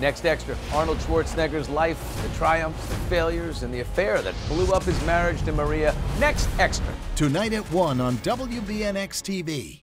Next Extra Arnold Schwarzenegger's life, the triumphs, the failures, and the affair that blew up his marriage to Maria. Next Extra. Tonight at 1 on WBNX TV.